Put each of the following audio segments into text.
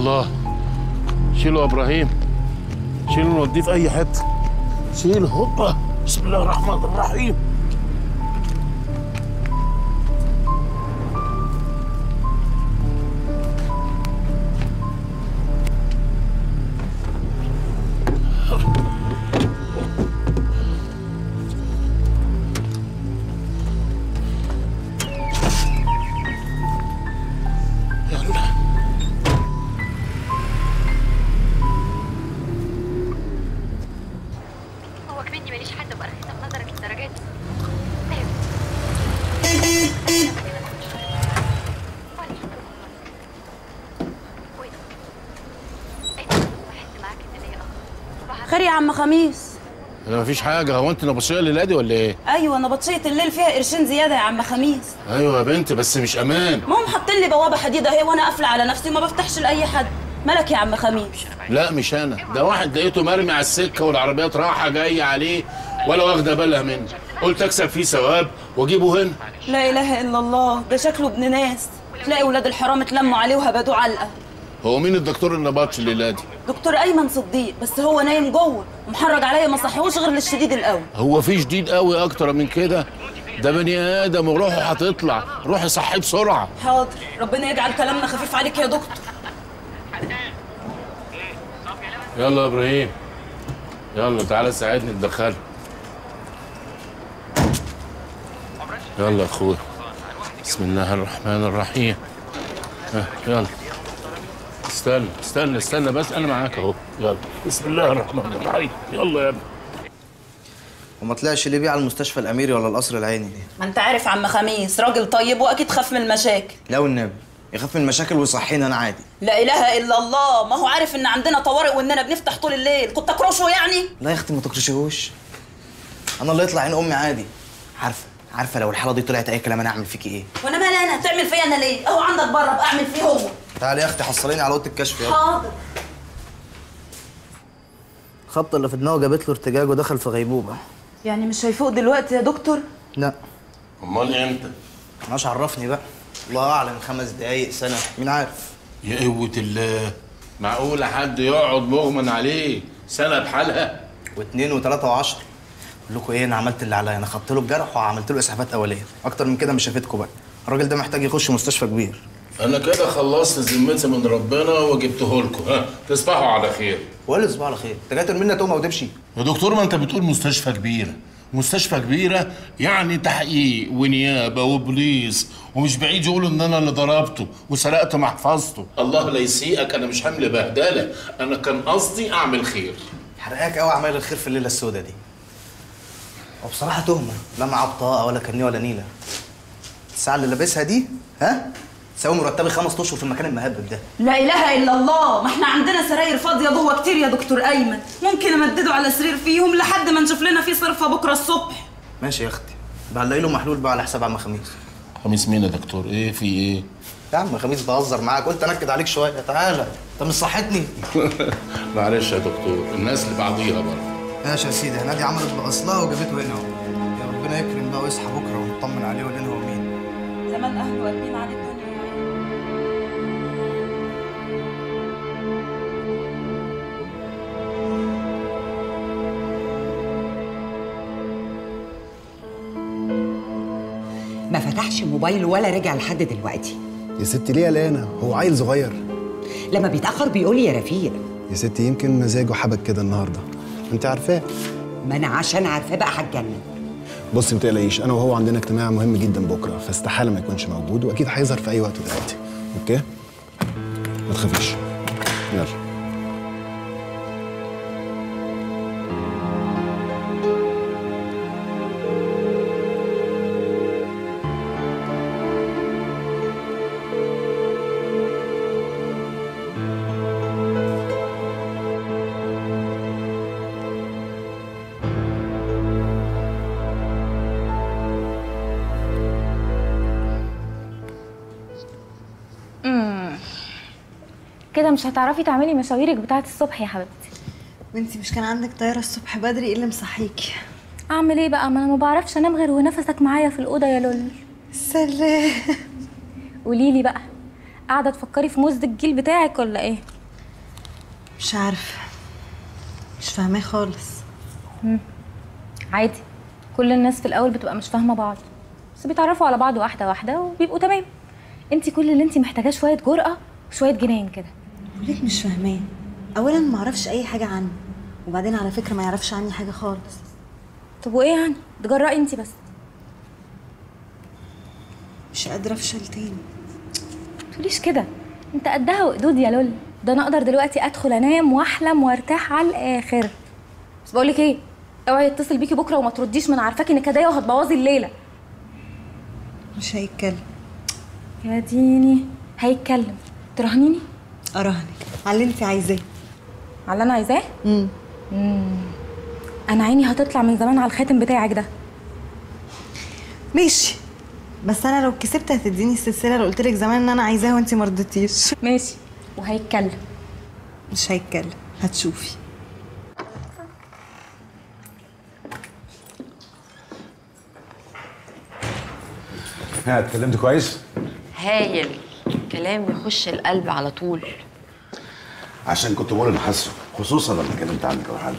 الله. شيله يا إبراهيم. شيله نوديه في أي حتة. شيله هوبا. بسم الله الرحمن الرحيم. عم خميس. أنا مفيش حاجة. هو انت نبطشية للادي ولا إيه؟ أيوه نبطشية الليل فيها قرشين زيادة يا عم خميس. أيوه يا بنت بس مش أمان. ما هم حاطين لي بوابة حديد أهي وأنا قافلة على نفسي ما بفتحش لأي حد. مالك يا عم خميس؟ لا مش أنا. ده واحد لقيته مرمي على السكة والعربيات رايحة جاية عليه ولا واخدة بالها منه. قلت أكسب فيه ثواب وأجيبه هنا. لا إله إلا الله. ده شكله ابن ناس. تلاقي ولاد الحرام اتلموا عليه وهبدوه علقة. هو مين الدكتور النبطش الليلة دي؟ دكتور أيمن صديق بس هو نايم جوه ومحرج عليا ما صحيهوش غير للشديد القوي هو في شديد قوي أكتر من كده؟ ده بني آدم وروحه هتطلع روحي صحيه بسرعة. حاضر ربنا يجعل كلامنا خفيف عليك يا دكتور. يلا يا إبراهيم. يلا تعالى ساعدني تدخله يلا يا اخويا بسم الله الرحمن الرحيم. ها يلا. استنى استنى استنى بس أنا معاك أهو. يلا. بسم الله الرحمن الرحيم. يلا يا ابني. وما طلعش ليه بيه على المستشفى الأميري ولا القصر العيني ليه؟ ما أنت عارف عم خميس راجل طيب وأكيد خاف من المشاكل. لا والنبي يخاف من المشاكل ويصحينا أنا عادي. لا إله إلا الله. ما هو عارف إن عندنا طوارئ وإننا بنفتح طول الليل. كنت اكرشه يعني؟ لا يا أختي ما تكرشيهوش. أنا اللي يطلع عين أمي عادي. عارفة. عارفة لو الحالة دي طلعت أي كلام أنا أعمل فيكي إيه؟ وأنا مالي أنا تعمل فيا أنا ليه؟ أهو عندك بره أعمل فيه هو. تعالي يا أختي حصليني على أوضة الكشف يلا. حاضر. الخبطة اللي في دماغه جابت له ارتجاج ودخل في غيبوبة. يعني مش هيفوق دلوقتي يا دكتور؟ لا. أمال إمتى؟ مش عرفني بقى. الله أعلم خمس دقايق سنة. مين عارف؟ يا قوة الله. معقولة حد يقعد مغمن عليه سنة بحالها؟ واثنين وثلاثه وعشرة. أقول لكم إيه أنا عملت اللي عليا. أنا خدت له الجرح وعملت له اسعافات أولية. أكتر من كده مش هفيدكم بقى. الراجل ده محتاج يخش مستشفى كبير. أنا كده خلصت ذمتي من ربنا وجبته لكم. ها تصبحوا على خير. وقال صباح على خير. أنت جاي ترمينا تهمه ودبشي يا دكتور ما أنت بتقول مستشفى كبيرة. مستشفى كبيرة يعني تحقيق ونيابة وبوليس ومش بعيد يقولوا إن أنا اللي ضربته وسرقت محفظته الله لا يسيئك أنا مش حمل بهدلة. أنا كان قصدي أعمل خير. حرقاك قوي اعمال الخير في الليلة السوداء دي. وبصراحة تهمة. لا معاه بطاقة ولا كارنيه ولا نيلة. الساعة اللي لابسها دي ها؟ تساوي مرتبي خمس أشهر في المكان المهبب ده. لا إله إلا الله. ما إحنا عندنا سراير فاضية جوه كتير يا دكتور أيمن. ممكن أمدده على سرير فيهم لحد ما نشوف لنا فيه صرفة بكرة الصبح. ماشي يا أختي. بعلق له محلول بقى على حساب عم خميس. خميس مين يا دكتور؟ إيه في إيه؟ يا عم خميس بهزر معاك. قلت أنكد عليك شوية. تعالى. انت مش صحتني؟ معلش يا دكتور. الناس اللي بعضيها برضه. ماشي يا سيدي هنادي عملت بأصلها وجابته هنا؟ اهو يا ربنا يكرم بقى ويصحى بكرة ونطمن عليه ونقول هو مين. زمان أهله قلبين على الدنيا. يا عيني. ما فتحش موبايله ولا رجع لحد دلوقتي. يا ستي ليه قلقانة؟ هو عيل صغير. لما بيتأخر بيقول لي يا رفيق. يا ستي يمكن مزاجه حبك كده النهارده. انت عارفاه؟ ما أنا عشان عارفاه بقى هتجنن. بصي ما تقلقيش أنا وهو عندنا اجتماع مهم جدا بكرة فاستحالة ما يكونش موجود وأكيد هيظهر في أي وقت دلوقتي. أوكي؟ ما تخافيش. يلا. كده مش هتعرفي تعملي مشاويرك بتاعت الصبح يا حبيبتي. وانتي مش كان عندك طيارة الصبح بدري؟ إيه اللي مصحيكي؟ أعمل إيه بقى؟ ما أنا ما بعرفش أنام غير ونفسك معايا في الأوضة يا لول سلام. قولي لي بقى قاعدة تفكري في مزد الجيل بتاعك ولا إيه؟ مش عارفة. مش فاهماه خالص. عادي. كل الناس في الأول بتبقى مش فاهمة بعض. بس بيتعرفوا على بعض واحدة واحدة وبيبقوا تمام. انت كل اللي انت محتاجاه شوية جرأة وشويه جنان كده. ليه مش فاهماه اولا ما أعرفش أي حاجة عنه وبعدين على فكرة ما يعرفش عني حاجة خالص. طب وإيه يعني؟ تجرأي انت بس. مش قادرة أفشل تاني. تقوليش كده. أنت قدها وقدود يا لول. ده أنا أقدر دلوقتي أدخل أنام وأحلم وأرتاح على الآخر. بس بقولك إيه؟ أوعي يتصل بيكي بكرة وما ترديش من عارفاكي نكديه وهتبوظي الليلة. مش هيتكلم. يا ديني هيتكلم. تراهنيني؟ اراهنك على اللي انت عايزاه. على اللي أنا عايزاه؟ امم أنا عيني هتطلع من زمان على الخاتم بتاعك ده. ماشي. بس أنا لو كسبت هتديني السلسلة اللي قلت لك زمان إن أنا عايزاها وانت ما رضيتيش. ماشي. وهيتكلم. مش هيتكلم. هتشوفي. ها اتكلمت كويس؟ هايل. كلام يخش القلب على طول. عشان كنت بقول اللي حاسه خصوصا لما كلمت عنك يا حالي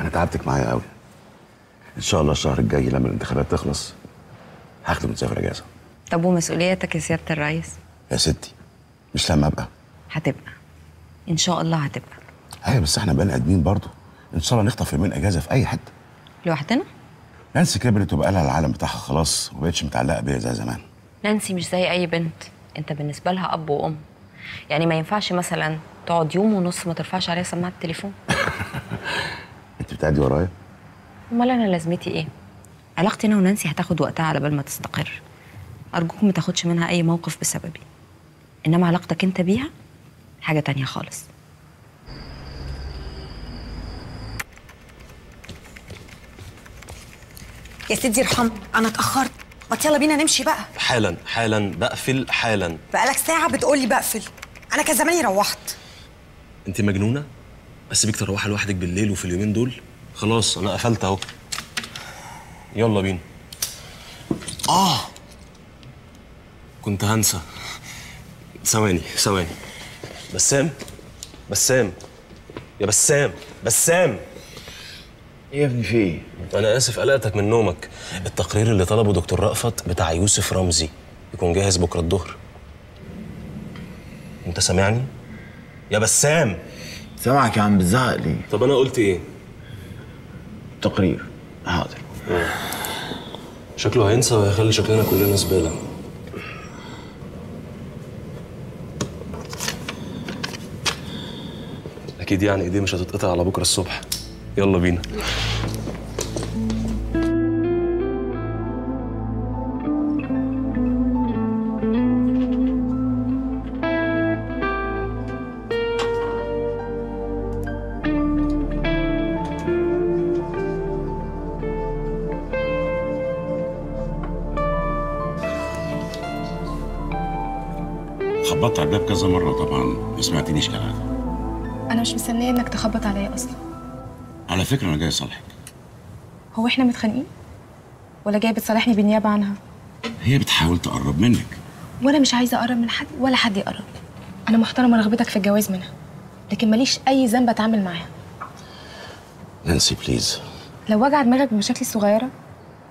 أنا تعبتك معايا قوي إن شاء الله الشهر الجاي لما الانتخابات تخلص هاخدك مسافر إجازة. طب ومسؤوليتك يا سيادة الرئيس؟ يا ستي مش لما أبقى. هتبقى. إن شاء الله هتبقى. أيوه بس إحنا بني آدمين برضه. إن شاء الله نخطف يومين إجازة في أي حتة. لوحدنا؟ نانسي كبرت وبقى لها العالم بتاعها خلاص ومبقتش متعلقة بيا زي زمان. نانسي مش زي أي بنت. أنت بالنسبة لها أب وأم. يعني ما ينفعش مثلا تقعد يوم ونص ما ترفعش عليها سماعة التليفون. أنت بتعدي ورايا؟ أمال أنا لازمتي إيه؟ علاقتي أنا ونانسي هتاخد وقتها على بال ما تستقر. أرجوك ما تاخدش منها أي موقف بسببي. إنما علاقتك أنت بيها حاجة تانية خالص. يا سيدي ارحمني أنا اتأخرت. ما يلا بينا نمشي بقى. حالا حالا بقفل حالا. بقالك ساعة بتقولي بقفل. أنا كان زماني روحت. أنت مجنونة؟ اسيبك تروحي لوحدك بالليل وفي اليومين دول؟ خلاص أنا قفلت أهو. يلا بينا. آه! كنت هنسى. ثواني ثواني. بسام؟ بسام. يا بسام بسام. إيه يا ابني في إيه؟ أنا آسف قلقتك من نومك. التقرير اللي طلبه دكتور رأفت بتاع يوسف رمزي. يكون جاهز بكرة الظهر. أنت سامعني؟ يا بسام! سامعك يا عم بتزعق ليه؟ طب أنا قلت إيه؟ تقرير. حاضر. شكله هينسى وهيخلي شكلنا كلنا زبالة. أكيد يعني إيديه مش هتتقطع على بكرة الصبح. يلا بينا. خبطت على الباب كذا مرة طبعا ما سمعتنيش كالعاده أنا مش مستنية إنك تخبط عليا أصلا. على فكرة أنا جاي أصالحك. هو إحنا متخانقين؟ ولا جاي بتصالحني بالنيابة عنها؟ هي بتحاول تقرب منك. وأنا مش عايزة أقرب من حد ولا حد يقرب. أنا محترمة رغبتك في الجواز منها لكن ماليش أي ذنب أتعامل معاها. نانسي بليز لو وجع دماغك بمشاكلي الصغيره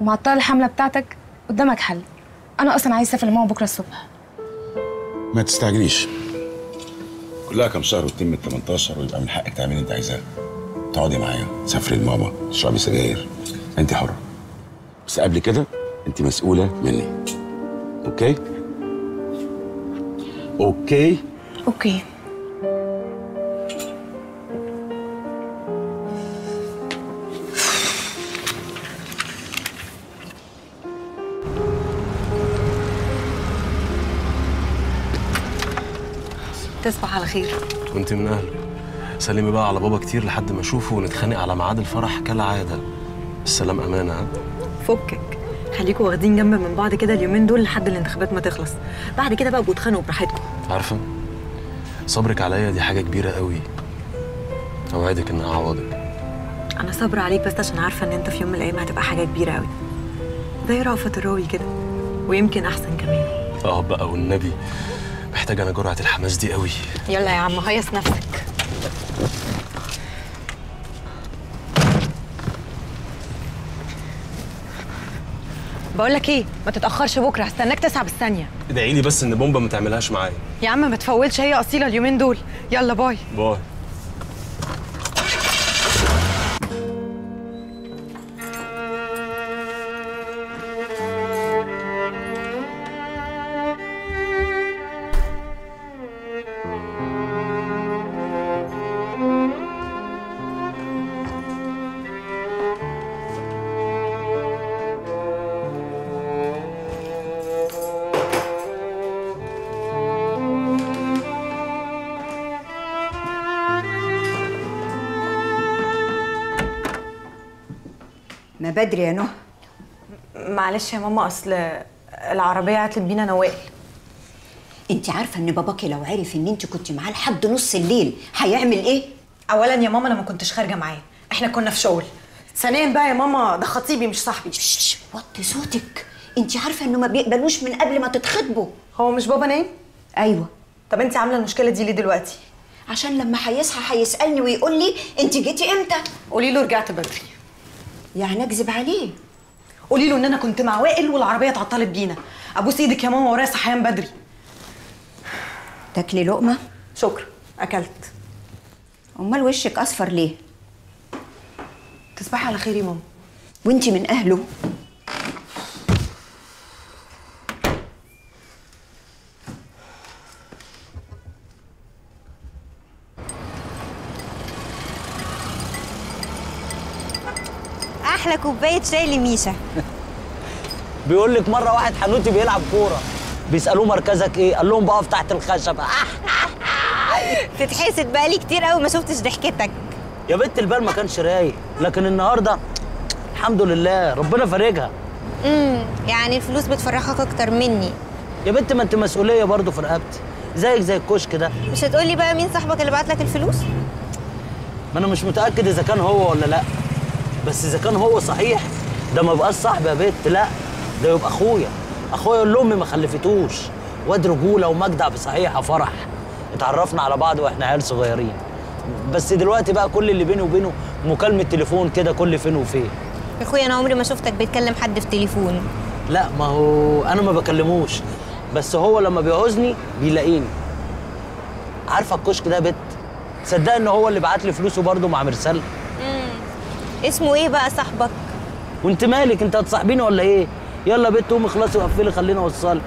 ومعطلة الحملة بتاعتك قدامك حل. أنا أصلا عايز أسافر لماما بكرة الصبح. ما تستعجليش. كلها كام شهر وتتم ال 18 ويبقى من حقك تعملي اللي أنت عايزاه. تقعدي معايا تسافري لماما تشربي سجاير. انت حرة. بس قبل كده انت مسؤولة مني. okay؟ okay؟ okay. تصبح على خير. وانت من اهله سلمي بقى على بابا كتير لحد ما أشوفه ونتخانق على ميعاد الفرح كالعادة. السلام أمانة ها؟ فكك. خليكوا واخدين جنب من بعض كده اليومين دول لحد الانتخابات ما تخلص. بعد كده بقى بتخانقوا براحتكم. عارفة؟ صبرك عليا دي حاجة كبيرة قوي. أوعدك إن اعوضك أنا صابرة عليك بس عشان عارفة إن أنت في يوم من الأيام هتبقى حاجة كبيرة قوي. زي رأفت الراوي كده ويمكن أحسن كمان. آه بقى والنبي محتاج أنا جرعة الحماس دي قوي. يلا يا عم هيص نفسك. بقول لك إيه؟ ما تتأخرش بكرة هستناك تسعة بالثانية. ادعي لي بس إن بومبا ما تعملهاش معايا. يا عم ما تفولش هي أصيلة اليومين دول. يلا bye. bye. ما بدري يا نهى معلش يا ماما أصل العربية عطلت بينا نوال أنت عارفة إن باباكي لو عرف إن أنت كنت معاه لحد نص الليل هيعمل إيه؟ اولا يا ماما أنا ما كنتش خارجة معاه. إحنا كنا في شغل. ثانيا بقى يا ماما ده خطيبي مش صاحبي. وطي صوتك. أنت عارفة إنه ما بيقبلوش من قبل ما تتخطبوا. هو مش بابا نايم؟ أيوه. طب أنت عاملة المشكلة دي ليه دلوقتي؟ عشان لما هيصحى هيسألني ويقول لي أنت جيتي إمتى. قولي له رجعت بدري. يعني أكذب عليه. قولي له إن أنا كنت مع وائل والعربية اتعطلت بينا. ابوس إيدك يا ماما ورايا صحيان بدري. تاكلي لقمة؟ شكرا. أكلت. أمال وشك أصفر ليه؟ تصبحي على خير يا ماما. وانت من أهله؟ أحلى كوباية شاي لميشا. بيقول لك مرة واحد حنوتي بيلعب كورة. بيسألوه مركزك إيه؟ قال لهم بقف تحت الخشبه تتحسد بقالي كتير قوي ما شفتش ضحكتك. يا بنت البال ما كانش رايق. لكن النهارده الحمد لله ربنا فارجها. امم يعني الفلوس بتفرحك أكتر مني. يا بنت ما انت مسؤولية برضه في رقبتي. زيك زي الكشك ده مش هتقولي بقى مين صاحبك اللي بعت لك الفلوس؟ ما أنا مش متأكد إذا كان هو ولا لأ. بس إذا كان هو صحيح ده ما يبقاش صاحبي يا بنت لا ده يبقى أخويا. أخويا اللي امي ما خلفتوش. واد رجولة ومجدع بصحيحه فرح. اتعرفنا على بعض وإحنا عيال صغيرين. بس دلوقتي بقى كل اللي بيني وبينه مكالمة تليفون كده كل فين وفين. يا أخويا أنا عمري ما شفتك بتكلم حد في تليفون. لا ما هو أنا ما بكلموش. بس هو لما بيعوزني بيلاقيني. عارفة الكشك ده يا بت تصدق إن هو اللي بعت لي فلوسه برضه مع مرسال. امم اسمه إيه بقى صاحبك؟ وانت مالك؟ انت هتصاحبيني ولا إيه؟ يلا بت قومي اخلصي وقفلي خليني اوصلك